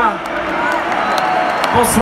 Rafa. Bonsoir.